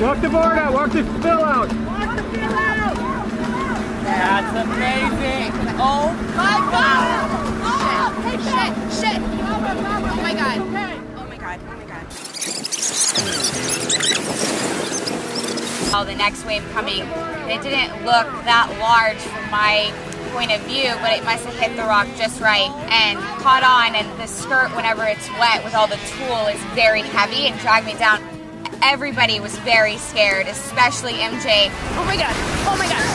Walk the board out. Walk the fill out. That's amazing. Oh My God! Oh, hey, shit, shit. Oh my God. Oh my God. Oh my God. Oh, the next wave coming. It didn't look that large from my point of view, but it must have hit the rock just right and caught on. And the skirt, whenever it's wet with all the tulle, is very heavy and dragged me down. Everybody was very scared, especially MJ. Oh my God. Oh my God.